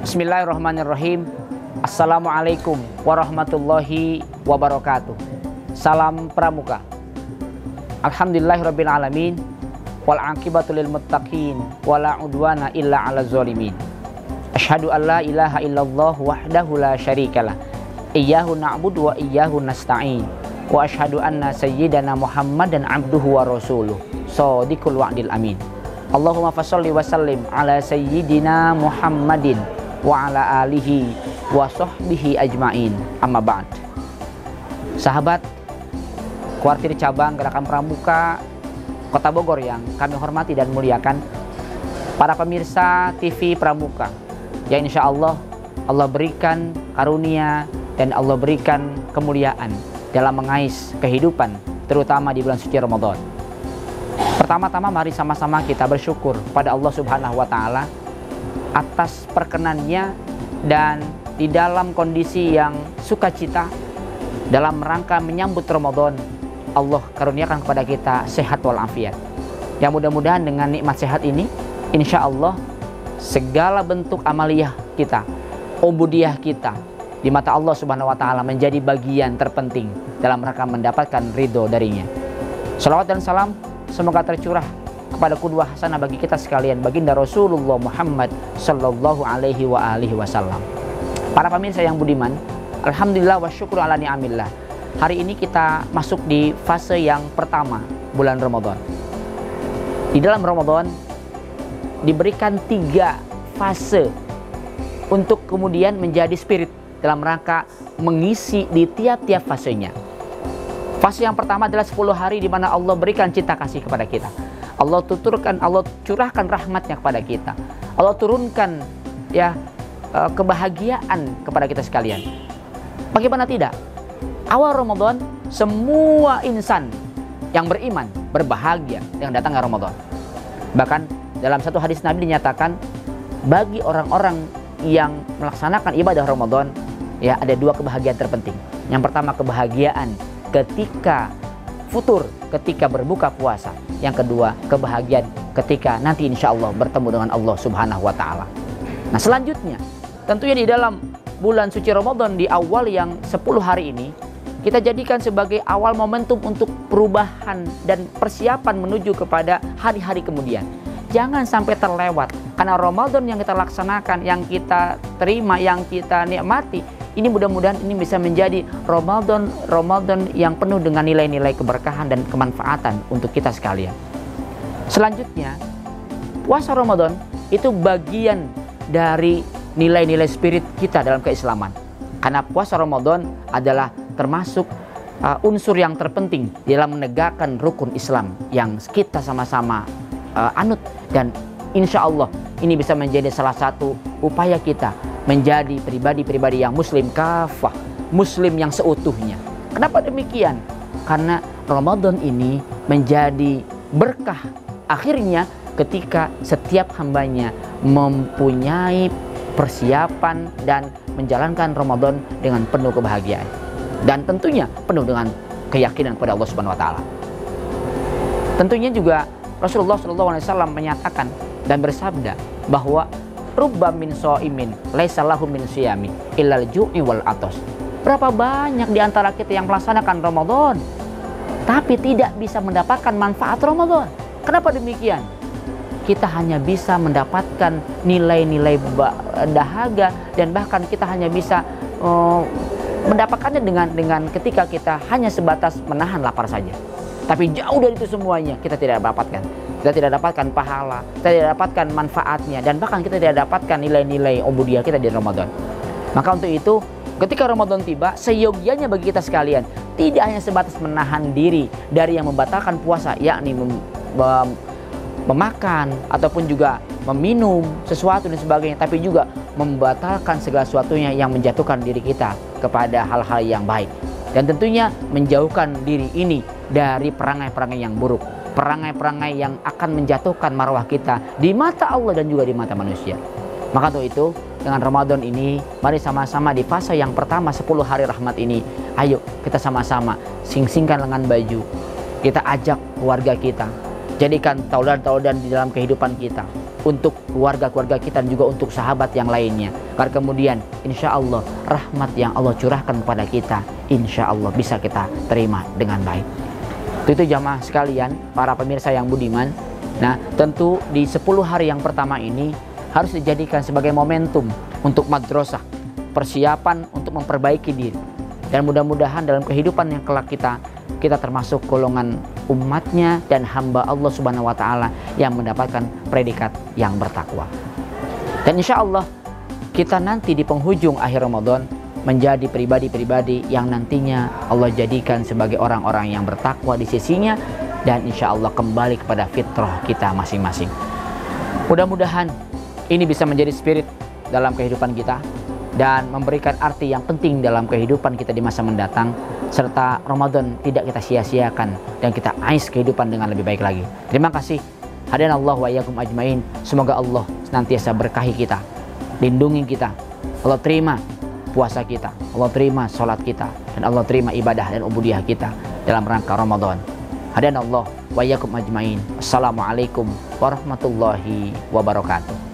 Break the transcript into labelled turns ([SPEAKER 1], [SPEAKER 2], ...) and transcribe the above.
[SPEAKER 1] Bismillahirrahmanirrahim. Assalamualaikum warahmatullahi wabarakatuh. Salam pramuka. Alhamdulillahirabbil alamin wal aqibatu lil muttaqin wala udwana illa 'alal zalimin. Asyhadu an la ilaha illallah wahdahu la syarikalah. Iyyahu na'budu wa iyyahu nasta'in. Wa asyhadu anna sayyidana Muhammadan abduhu wa rasuluh. Shadiqul wa'dil amin. Allahumma fasalli wa sallim ala sayyidina Muhammadin wa ala alihi wa sahbihi ajmain. Amma ba'd. Sahabat kuartir cabang Gerakan Pramuka Kota Bogor yang kami hormati dan muliakan, para pemirsa TV Pramuka, yang insya Allah Allah berikan karunia dan Allah berikan kemuliaan dalam mengais kehidupan, terutama di bulan suci Ramadan. Pertama-tama mari sama-sama kita bersyukur pada Allah Subhanahu wa taala atas perkenannya dan di dalam kondisi yang sukacita dalam rangka menyambut Ramadan Allah karuniakan kepada kita sehat walafiat. Yang mudah-mudahan dengan nikmat sehat ini insya Allah segala bentuk amaliyah kita, ubudiyah kita di mata Allah Subhanahu wa taala menjadi bagian terpenting dalam rangka mendapatkan ridho darinya. Salawat dan salam semoga tercurah kepada kudwah hasanah bagi kita sekalian baginda Rasulullah Muhammad sallallahu alaihi wa alihi wasallam. Para pemirsa yang budiman, alhamdulillah wa syukur ala ni'amillah. Hari ini kita masuk di fase yang pertama bulan Ramadan. Di dalam Ramadan diberikan tiga fase untuk kemudian menjadi spirit dalam rangka mengisi di tiap-tiap fasenya. Fase yang pertama adalah 10 hari di mana Allah berikan cinta kasih kepada kita. Allah tuturkan, Allah curahkan rahmatnya kepada kita. Allah turunkan ya eh, kebahagiaan kepada kita sekalian. Bagaimana tidak? Awal Ramadan semua insan yang beriman berbahagia dengan datangnya Ramadan. Bahkan dalam satu hadis Nabi dinyatakan bagi orang-orang yang melaksanakan ibadah Ramadan ya ada dua kebahagiaan terpenting. Yang pertama kebahagiaan ketika futur, ketika berbuka puasa. Yang kedua, kebahagiaan ketika nanti insya Allah bertemu dengan Allah Subhanahu wa Ta'ala. Nah, selanjutnya, tentunya di dalam bulan suci Ramadan di awal yang 10 hari ini, kita jadikan sebagai awal momentum untuk perubahan dan persiapan menuju kepada hari-hari kemudian. Jangan sampai terlewat karena Ramadan yang kita laksanakan, yang kita terima, yang kita nikmati ini mudah-mudahan ini bisa menjadi Ramadan Ramadan yang penuh dengan nilai-nilai keberkahan dan kemanfaatan untuk kita sekalian. Selanjutnya, puasa Ramadan itu bagian dari nilai-nilai spirit kita dalam keislaman. Karena puasa Ramadan adalah termasuk uh, unsur yang terpenting dalam menegakkan rukun Islam yang kita sama-sama uh, anut dan insya Allah ini bisa menjadi salah satu upaya kita menjadi pribadi-pribadi yang muslim kafah, muslim yang seutuhnya. Kenapa demikian? Karena Ramadan ini menjadi berkah akhirnya ketika setiap hambanya mempunyai persiapan dan menjalankan Ramadan dengan penuh kebahagiaan dan tentunya penuh dengan keyakinan kepada Allah Subhanahu wa taala. Tentunya juga Rasulullah SAW menyatakan dan bersabda bahwa rubba min so'imin laisa lahu min siyami illal ju'i wal atos. Berapa banyak di antara kita yang melaksanakan Ramadan tapi tidak bisa mendapatkan manfaat Ramadan. Kenapa demikian? Kita hanya bisa mendapatkan nilai-nilai dahaga dan bahkan kita hanya bisa uh, mendapatkannya dengan dengan ketika kita hanya sebatas menahan lapar saja. Tapi jauh dari itu semuanya kita tidak dapatkan kita tidak dapatkan pahala, kita tidak dapatkan manfaatnya, dan bahkan kita tidak dapatkan nilai-nilai ubudiyah kita di Ramadan. Maka untuk itu, ketika Ramadan tiba, seyogianya bagi kita sekalian, tidak hanya sebatas menahan diri dari yang membatalkan puasa, yakni mem mem memakan ataupun juga meminum sesuatu dan sebagainya, tapi juga membatalkan segala sesuatunya yang menjatuhkan diri kita kepada hal-hal yang baik. Dan tentunya menjauhkan diri ini dari perangai-perangai yang buruk perangai-perangai yang akan menjatuhkan marwah kita di mata Allah dan juga di mata manusia. Maka untuk itu, dengan Ramadan ini, mari sama-sama di fase yang pertama 10 hari rahmat ini, ayo kita sama-sama sing-singkan lengan baju. Kita ajak keluarga kita, jadikan tauladan-tauladan di dalam kehidupan kita. untuk keluarga-keluarga kita dan juga untuk sahabat yang lainnya. Karena kemudian insya Allah rahmat yang Allah curahkan kepada kita insya Allah bisa kita terima dengan baik. Itu, itu jamaah sekalian, para pemirsa yang budiman. Nah tentu di 10 hari yang pertama ini harus dijadikan sebagai momentum untuk madrasah, persiapan untuk memperbaiki diri. Dan mudah-mudahan dalam kehidupan yang kelak kita kita termasuk golongan umatnya dan hamba Allah Subhanahu wa taala yang mendapatkan predikat yang bertakwa. Dan insya Allah kita nanti di penghujung akhir Ramadan menjadi pribadi-pribadi yang nantinya Allah jadikan sebagai orang-orang yang bertakwa di sisinya dan insya Allah kembali kepada fitrah kita masing-masing. Mudah-mudahan ini bisa menjadi spirit dalam kehidupan kita dan memberikan arti yang penting dalam kehidupan kita di masa mendatang serta Ramadan tidak kita sia-siakan dan kita ais kehidupan dengan lebih baik lagi. Terima kasih. Hadirin Allah wa iyyakum ajmain. Semoga Allah senantiasa berkahi kita, lindungi kita. Allah terima puasa kita, Allah terima sholat kita, dan Allah terima ibadah dan ubudiyah kita dalam rangka Ramadan. Hadirin Allah wa iyyakum ajmain. Assalamualaikum warahmatullahi wabarakatuh.